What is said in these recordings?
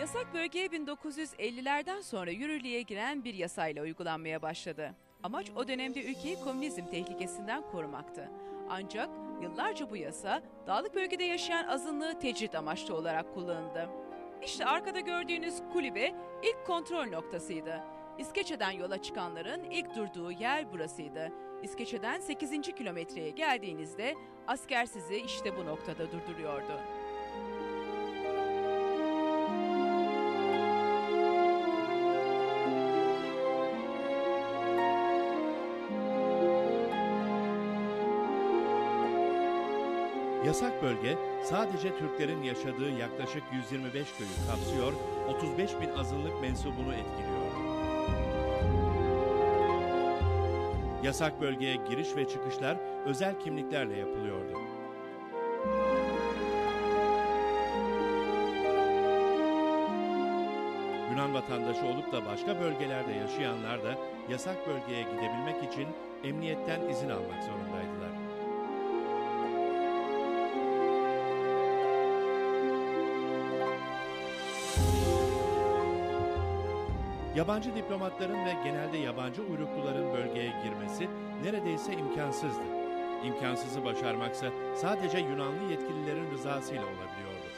Yasak bölge 1950'lerden sonra yürürlüğe giren bir yasayla uygulanmaya başladı. Amaç o dönemde ülkeyi komünizm tehlikesinden korumaktı. Ancak yıllarca bu yasa dağlık bölgede yaşayan azınlığı tecrit amaçlı olarak kullanıldı. İşte arkada gördüğünüz kulübe ilk kontrol noktasıydı. İskeçe'den yola çıkanların ilk durduğu yer burasıydı. İskeçe'den 8. kilometreye geldiğinizde asker sizi işte bu noktada durduruyordu. Yasak bölge sadece Türklerin yaşadığı yaklaşık 125 köyü kapsıyor, 35 bin azınlık mensubunu etkiliyordu. Yasak bölgeye giriş ve çıkışlar özel kimliklerle yapılıyordu. Yunan vatandaşı olup da başka bölgelerde yaşayanlar da yasak bölgeye gidebilmek için emniyetten izin almak zorundaydılar. Yabancı diplomatların ve genelde yabancı uyrukluların bölgeye girmesi neredeyse imkansızdı. İmkansızı başarmaksa sadece Yunanlı yetkililerin rızasıyla olabiliyordu.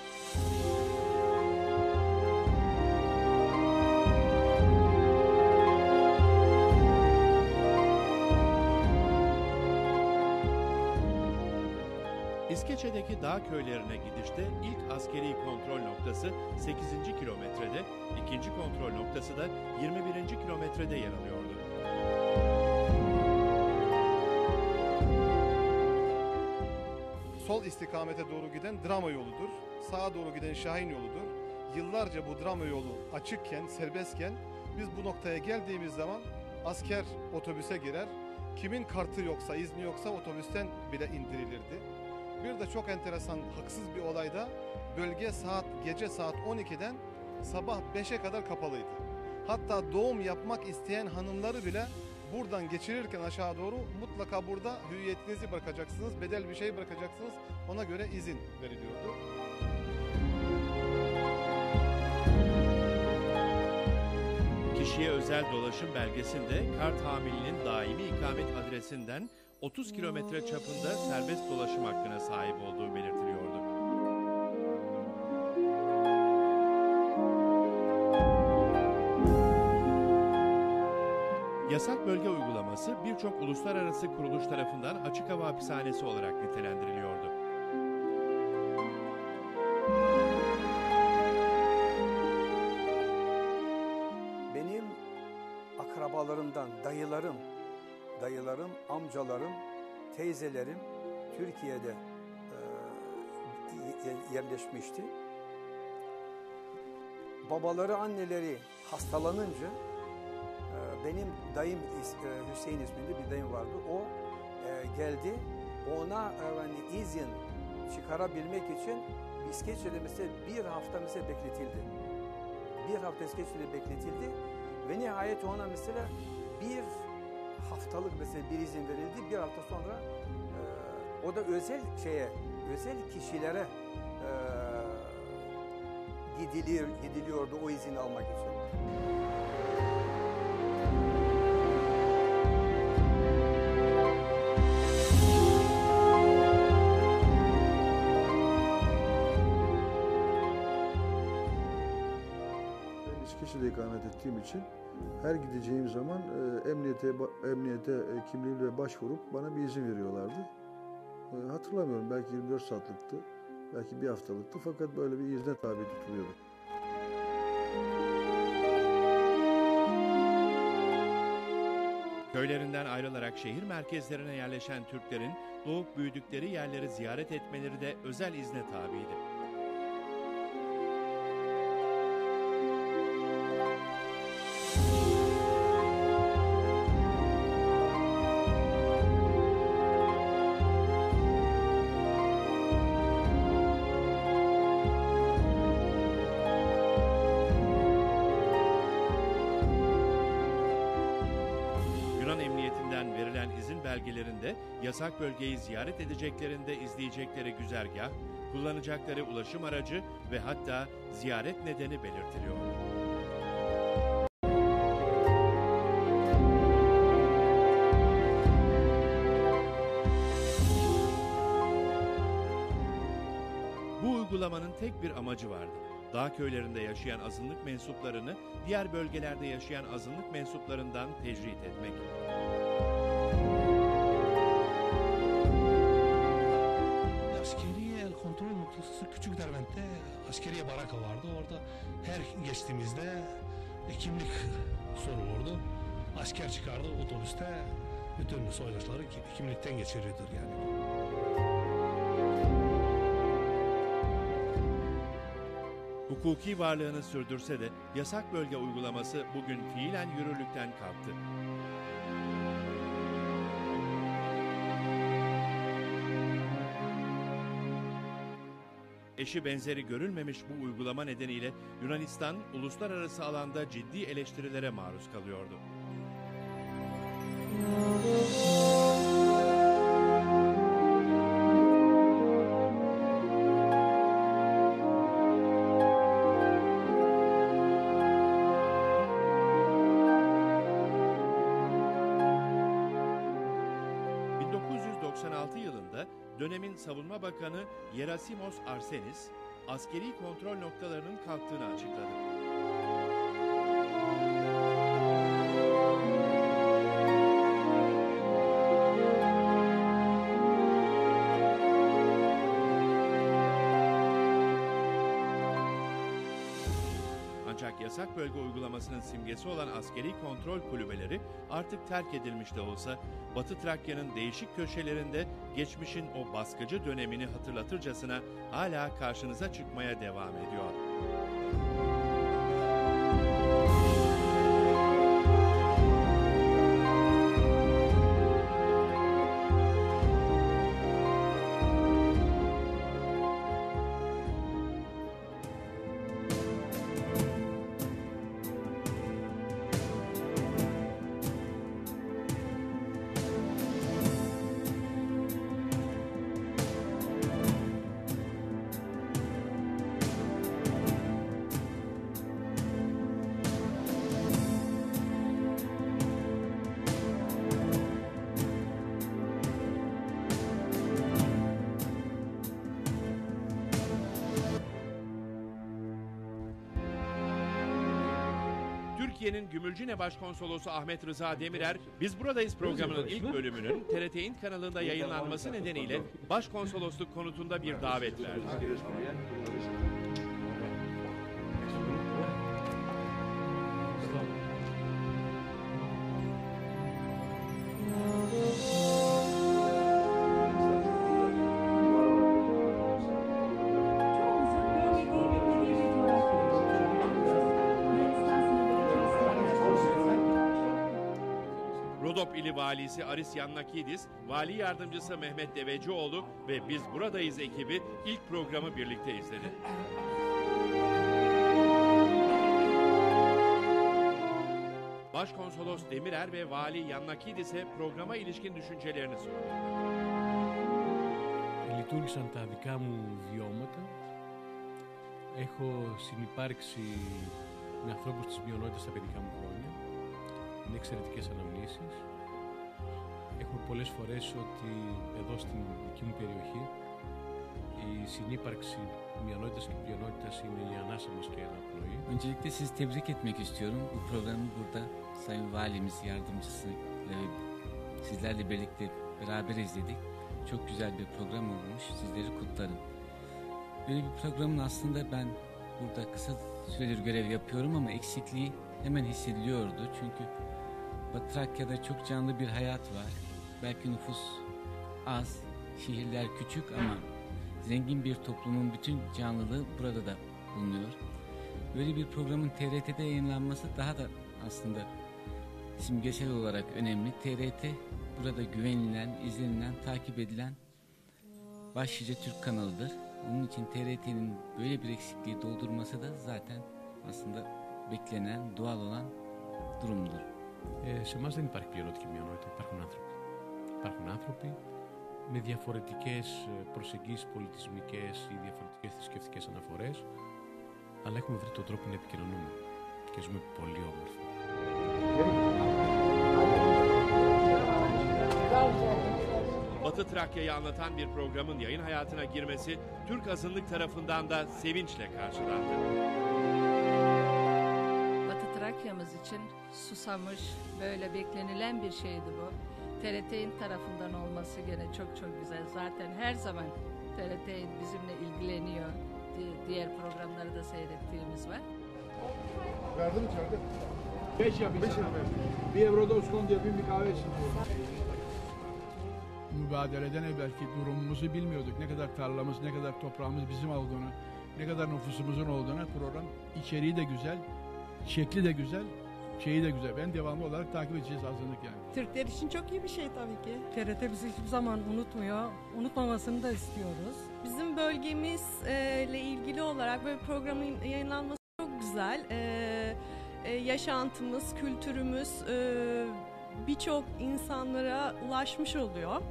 Dağ köylerine gidişte ilk askeri kontrol noktası 8. kilometrede, ikinci kontrol noktası da 21. kilometrede yer alıyordu. Sol istikamete doğru giden Drama yoludur. Sağa doğru giden Şahin yoludur. Yıllarca bu Drama yolu açıkken, serbestken biz bu noktaya geldiğimiz zaman asker otobüse girer. Kimin kartı yoksa, izni yoksa otobüsten bile indirilirdi. Bir de çok enteresan, haksız bir olayda bölge saat gece saat 12'den sabah 5'e kadar kapalıydı. Hatta doğum yapmak isteyen hanımları bile buradan geçirirken aşağı doğru mutlaka burada hüviyetinizi bırakacaksınız, bedel bir şey bırakacaksınız. Ona göre izin veriliyordu. Kişiye özel dolaşım belgesinde kart hamilinin daimi ikamet adresinden 30 kilometre çapında serbest dolaşım hakkına sahip olduğu belirtiliyordu. Yasak bölge uygulaması birçok uluslararası kuruluş tarafından açık hava hapishanesi olarak nitelendiriliyordu. Benim akrabalarımdan, dayılarım, dayılarım, amcalarım, teyzelerim Türkiye'de e, ye- yerleşmişti. Babaları, anneleri hastalanınca e, benim dayım e, Hüseyin isminde bir dayım vardı. O e, geldi. Ona hani izin çıkarabilmek için İskeçe'de mesela bir hafta mesela bekletildi. Bir hafta İskeçe'de bekletildi ve nihayet ona mesela bir haftalık mesela bir izin verildi. Bir hafta sonra e, o da özel şeye, özel kişilere e, gidilir, gidiliyordu o izin almak için. Ben İskeçe'de ikamet ettiğim için her gideceğim zaman e, emniyete emniyete e, kimliğimle başvurup bana bir izin veriyorlardı. E, hatırlamıyorum belki 24 saatlikti, belki bir haftalıktı fakat böyle bir izne tabi tutuluyorduk. Köylerinden ayrılarak şehir merkezlerine yerleşen Türklerin doğup büyüdükleri yerleri ziyaret etmeleri de özel izne tabiydi. Belgelerinde yasak bölgeyi ziyaret edeceklerinde izleyecekleri güzergah, kullanacakları ulaşım aracı ve hatta ziyaret nedeni belirtiliyor. Bu uygulamanın tek bir amacı vardı. Dağ köylerinde yaşayan azınlık mensuplarını diğer bölgelerde yaşayan azınlık mensuplarından tecrit etmek. Askeri el kontrol noktası Küçük Derbent'te askeriye baraka vardı. Orada her geçtiğimizde e, kimlik sorulurdu. Asker çıkardı otobüste bütün soydaşları ki- kimlikten geçiriyordur yani. Hukuki varlığını sürdürse de yasak bölge uygulaması bugün fiilen yürürlükten kalktı. Eşi benzeri görülmemiş bu uygulama nedeniyle Yunanistan uluslararası alanda ciddi eleştirilere maruz kalıyordu. ...1996 yılında dönemin savunma bakanı Yerasimos Arsenis... ...askeri kontrol noktalarının kalktığını açıkladı. Yasak bölge uygulamasının simgesi olan askeri kontrol kulübeleri artık terk edilmiş de olsa Batı Trakya'nın değişik köşelerinde geçmişin o baskıcı dönemini hatırlatırcasına hala karşınıza çıkmaya devam ediyor. Türkiye'nin Gümülcine Başkonsolosu Ahmet Rıza Demirer, Biz Buradayız programının ilk bölümünün TRT kanalında yayınlanması nedeniyle Başkonsolosluk konutunda bir davet verdi. Rodop ili valisi Aris Yannakidis, vali yardımcısı Mehmet Devecioğlu ve Biz Buradayız ekibi ilk programı birlikte izledi. Başkonsolos Demirer ve Vali Yannakidis'e programa ilişkin düşüncelerini sordu. Λειτουργήσαν τα δικά μου βιώματα. Έχω συνυπάρξει με ανθρώπους της μειονότητας στα παιδικά μου χρόνια. Είναι εξαιρετικές αναμνήσεις. Έχουμε πολλές φορές ότι εδώ στην δική μου περιοχή η συνύπαρξη μειονότητας και πλειονότητας είναι η ανάσα μας και η αναπνοή. Öncelikle sizi tebrik etmek istiyorum. Bu programı burada Sayın Valimiz, yardımcısı ve sizlerle birlikte beraber izledik. Çok güzel bir program olmuş. Sizleri kutlarım. Böyle bir programın aslında ben burada kısa süredir görev yapıyorum ama eksikliği hemen hissediliyordu. Çünkü Batı Trakya'da çok canlı bir hayat var. Belki nüfus az, şehirler küçük ama zengin bir toplumun bütün canlılığı burada da bulunuyor. Böyle bir programın TRT'de yayınlanması daha da aslında simgesel olarak önemli. TRT burada güvenilen, izlenilen, takip edilen başlıca Türk kanalıdır. Onun için TRT'nin böyle bir eksikliği doldurması da zaten aslında beklenen, doğal olan durumdur. Ε, σε εμάς δεν υπάρχει πλειονότητα και μειονότητα. Υπάρχουν άνθρωποι. Υπάρχουν άνθρωποι με διαφορετικές ε, προσεγγίσεις πολιτισμικές ή διαφορετικές θρησκευτικές αναφορές, αλλά έχουμε βρει τον τρόπο να επικοινωνούμε και ζούμε πολύ όμορφα. Batı Trakya'yı anlatan bir programın yayın hayatına girmesi Türk azınlık tarafından da sevinçle karşılandı. Trakya'mız için susamış, böyle beklenilen bir şeydi bu. TRT'nin tarafından olması gene çok çok güzel. Zaten her zaman TRT bizimle ilgileniyor. Di- Diğer programları da seyrettiğimiz var. Verdi mi içeride? Beş yapayım Beş Bir Evro'da uskondu yapayım bir kahve için. Mübadeleden evvelki durumumuzu bilmiyorduk. Ne kadar tarlamız, ne kadar toprağımız bizim olduğunu, ne kadar nüfusumuzun olduğunu program içeriği de güzel, şekli de güzel, şeyi de güzel. Ben devamlı olarak takip edeceğiz azınlık yani. Türkler için çok iyi bir şey tabii ki. TRT bizi hiçbir zaman unutmuyor. Unutmamasını da istiyoruz. Bizim bölgemizle ilgili olarak böyle programın yayınlanması çok güzel. Ee, e, yaşantımız, kültürümüz e, birçok insanlara ulaşmış oluyor.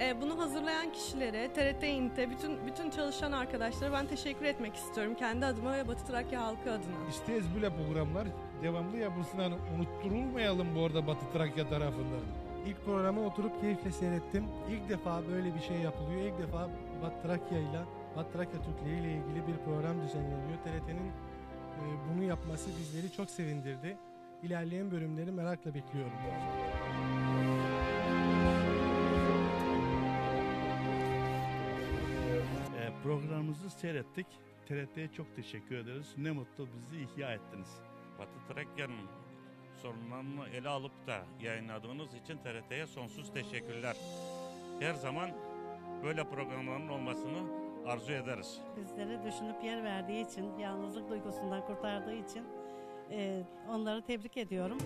E, bunu hazırlayan kişilere, TRT İNT'e, bütün bütün çalışan arkadaşlara ben teşekkür etmek istiyorum. Kendi adıma ve Batı Trakya halkı adına. İsteyiz böyle programlar devamlı yapılsın. Hani unutturulmayalım bu arada Batı Trakya tarafından. İlk programa oturup keyifle seyrettim. İlk defa böyle bir şey yapılıyor. İlk defa Batı Trakya ile Batı Trakya Türkleri ile ilgili bir program düzenleniyor. TRT'nin e, bunu yapması bizleri çok sevindirdi. İlerleyen bölümleri merakla bekliyorum. E, programımızı seyrettik. TRT'ye çok teşekkür ederiz. Ne mutlu bizi ihya ettiniz. Batı Trakya'nın sorunlarını ele alıp da yayınladığınız için TRT'ye sonsuz teşekkürler. Her zaman böyle programların olmasını arzu ederiz. Bizlere düşünüp yer verdiği için, yalnızlık duygusundan kurtardığı için onları tebrik ediyorum.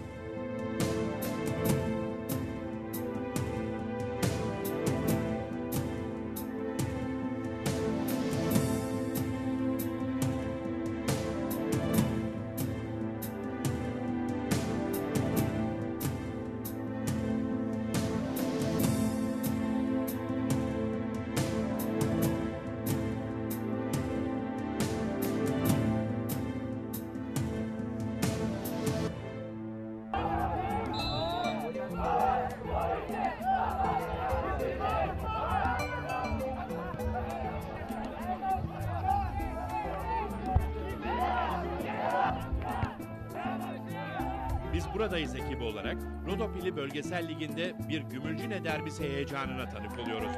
Biz buradayız ekibi olarak Rodopili Bölgesel Ligi'nde bir Gümülcine derbisi heyecanına tanık oluyoruz.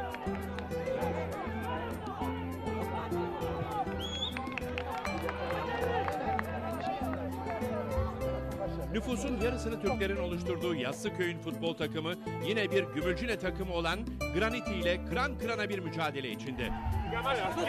Nüfusun yarısını Türklerin oluşturduğu Yassıköy'ün futbol takımı yine bir Gümülcine takımı olan Graniti ile kıran kırana bir mücadele içinde. Bu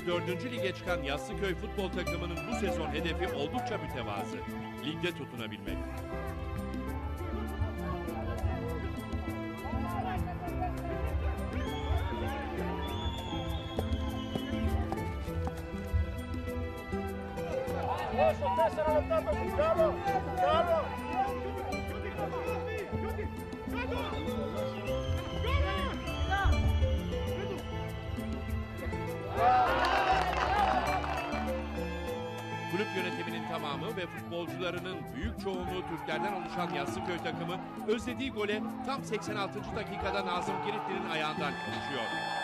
kez 4. lige çıkan Yassıköy futbol takımının bu sezon hedefi oldukça mütevazı. Ligde tutunabilmek. Yönetiminin tamamı ve futbolcularının büyük çoğunluğu Türklerden oluşan Yassıköy takımı özlediği gole tam 86. dakikada Nazım Giritli'nin ayağından kavuşuyor.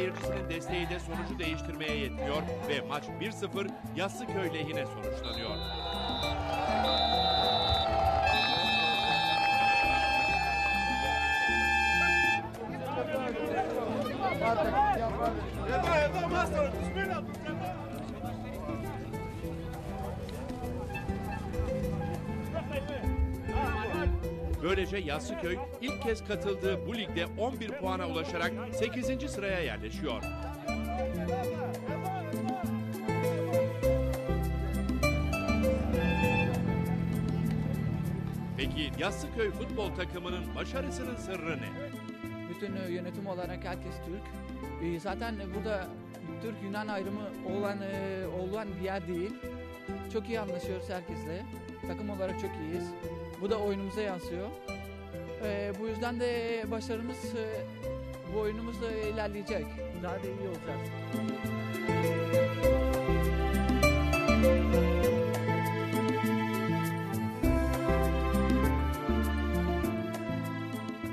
Yöneticisinin desteği de sonucu değiştirmeye yetmiyor ve maç 1-0 Yassıköy lehine sonuçlanıyor. Böylece Yassıköy ilk kez katıldığı bu ligde 11 puana ulaşarak 8. sıraya yerleşiyor. Peki Yassıköy futbol takımının başarısının sırrı ne? Bütün e, yönetim olarak herkes Türk. E, Zaten burada Türk-Yunan ayrımı olan e, olan bir yer değil. Çok iyi anlaşıyoruz herkesle. Takım olarak çok iyiyiz. Bu da oyunumuza yansıyor. E, Bu yüzden de başarımız e, bu oyunumuzda ilerleyecek. Daha da iyi olacağız.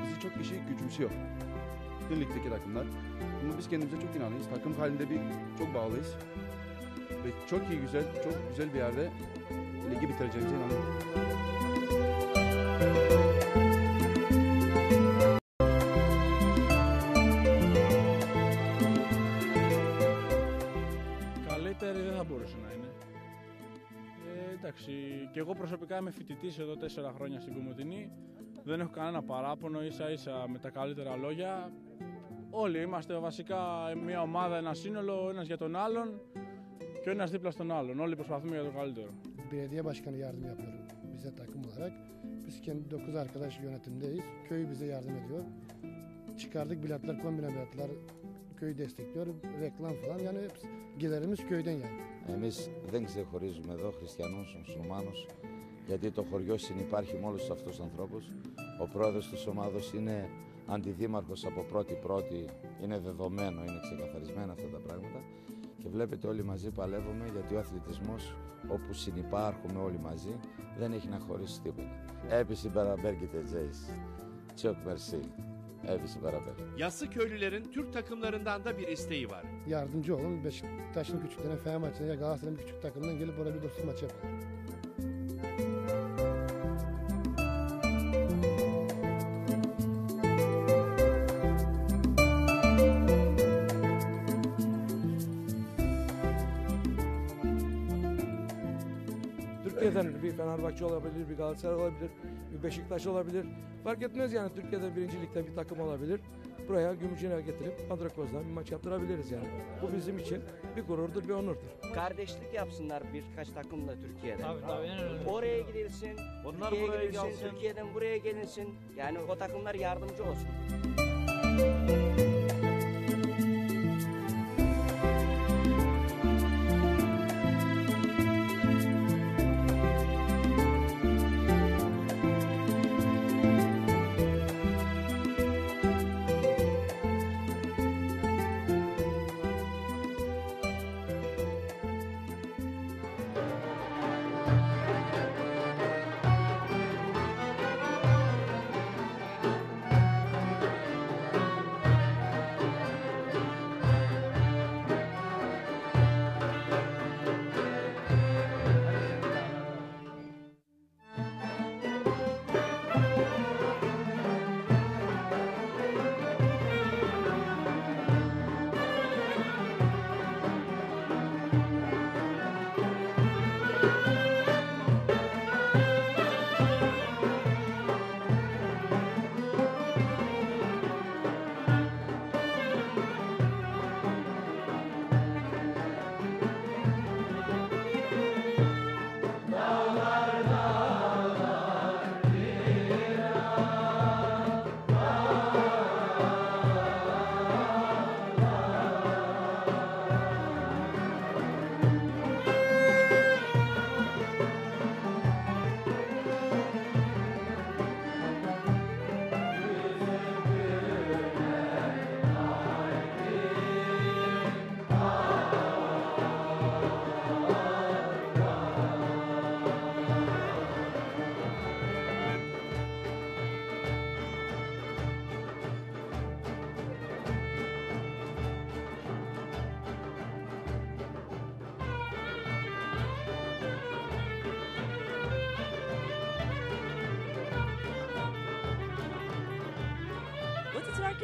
Bizi çok kişi küçümsüyor. Bütün ligdeki takımlar. Ama biz kendimize çok inanıyoruz. Takım halinde bir çok bağlıyız. Ve çok iyi güzel, çok güzel bir yerde ligi bitireceğimize inanıyorum. Καλύτερη δεν θα μπορούσε να είναι. Ε, εντάξει, και εγώ προσωπικά είμαι φοιτητής εδώ τέσσερα χρόνια στην Κομωτινή. Δεν έχω κανένα παράπονο, ίσα ίσα με τα καλύτερα λόγια. Όλοι είμαστε βασικά μια ομάδα, ένα sύνολο, ένας για τον άλλον και ο ένας δίπλα στον άλλον. Όλοι προσπαθούμε για το καλύτερο. Belediye başkanı yardım yapıyor bize takım olarak. Biz kendi 9 arkadaş yönetimdeyiz. Köy bize yardım ediyor. Çıkardık biletler, kombine biletler köyü destekliyor. Reklam falan yani hepsi- gelirimiz köyden yani. Εμείς δεν ξεχωρίζουμε εδώ χριστιανούς, μουσουλμάνους, γιατί το χωριό συνυπάρχει με όλους αυτούς τους ανθρώπους. Ο πρόεδρος της ομάδος είναι αντιδήμαρχος από πρώτη-πρώτη, είναι δεδομένο, είναι ξεκαθαρισμένα αυτά τα πράγματα. Και βλέπετε όλοι μαζί παλεύουμε γιατί ο αθλητισμός όπου συνυπάρχουμε όλοι μαζί δεν έχει να χωρίσει τίποτα. Έπειση beraber gideceğiz. Çok mersi. Έπειση beraber. Yassıköylülerin Türk takımlarından da bir isteği var. Yardımcı olun. Beşiktaş'ın küçüklerine, Fenerbahçe'ne ya Galatasaray'ın bir küçük takımından gelip orada bir dostluk maçı yapalım. Türkiye'den bir Fenerbahçe olabilir, bir Galatasaray olabilir, bir Beşiktaş olabilir. Fark etmez yani Türkiye'de birinci ligde bir takım olabilir. Buraya Gümüşhane'ye getirip Andrakoz'dan bir maç yaptırabiliriz yani. Bu bizim için bir gururdur, bir onurdur. Kardeşlik yapsınlar birkaç takımla Türkiye'de. Tabii, tabii, en önemli. Oraya gidilsin, Onlar Türkiye'ye buraya gidilsin, gelsin. Türkiye'den buraya gelinsin. Yani o takımlar yardımcı olsun.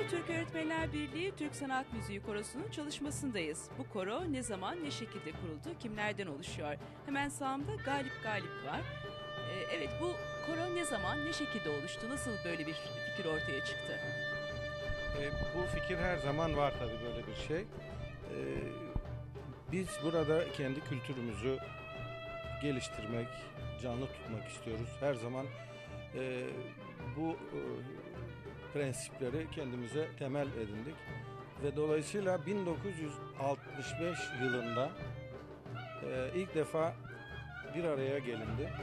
Türk Öğretmenler Birliği Türk Sanat Müziği Korosu'nun çalışmasındayız. Bu koro ne zaman ne şekilde kuruldu, kimlerden oluşuyor? Hemen sağımda Galip Galip var. Ee, evet bu koro ne zaman ne şekilde oluştu? Nasıl böyle bir fikir ortaya çıktı? E, bu fikir her zaman var tabii böyle bir şey. E, biz burada kendi kültürümüzü geliştirmek, canlı tutmak istiyoruz. Her zaman e, bu e, prensipleri kendimize temel edindik. Ve dolayısıyla 1965 yılında e, ilk defa bir araya gelindi.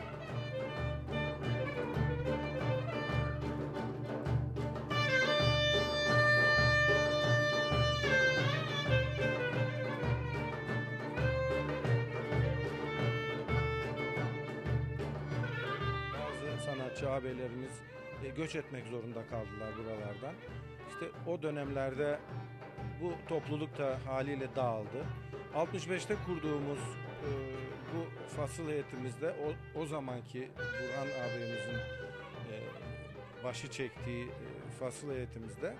Bazı sanatçı ağabeylerimiz göç etmek zorunda kaldılar buralardan. İşte o dönemlerde bu topluluk da haliyle dağıldı. 65'te kurduğumuz e, bu fasıl heyetimizde o, o zamanki Burhan ağabeyimizin e, başı çektiği e, fasıl heyetimizde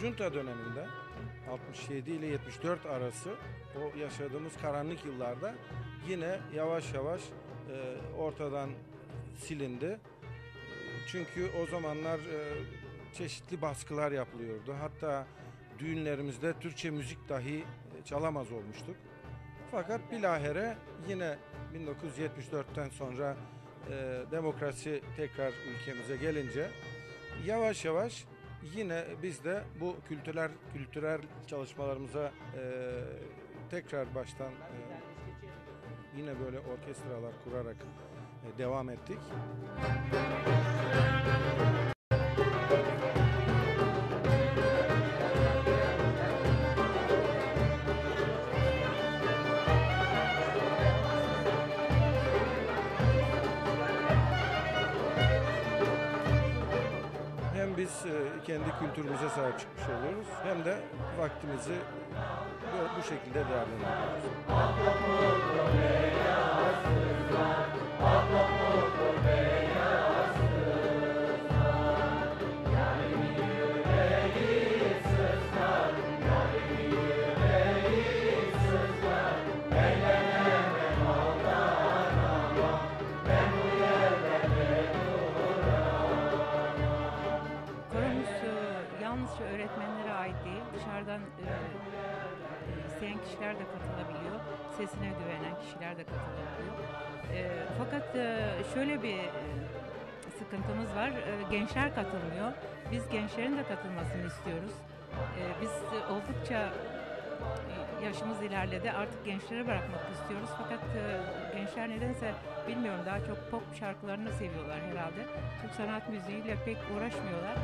Junta döneminde 67 ile 74 arası o yaşadığımız karanlık yıllarda yine yavaş yavaş e, ortadan silindi. Çünkü o zamanlar e, çeşitli baskılar yapılıyordu. Hatta düğünlerimizde Türkçe müzik dahi e, çalamaz olmuştuk. Fakat bilahare yine 1974'ten sonra e, demokrasi tekrar ülkemize gelince yavaş yavaş yine biz de bu kültürel kültürel çalışmalarımıza e, tekrar baştan e, yine böyle orkestralar kurarak devam ettik. Hem biz e, kendi kültürümüze sahip çıkmış oluyoruz hem de vaktimizi bu- şekilde değerlendiriyoruz. Sesine güvenen kişiler de katılabiliyor. E, fakat e, şöyle bir e, sıkıntımız var, e, gençler katılmıyor. Biz gençlerin de katılmasını istiyoruz. E, biz e, oldukça yaşımız ilerledi, artık gençlere bırakmak istiyoruz. Fakat e, gençler nedense bilmiyorum daha çok pop şarkılarını seviyorlar herhalde. Türk sanat müziğiyle pek uğraşmıyorlar.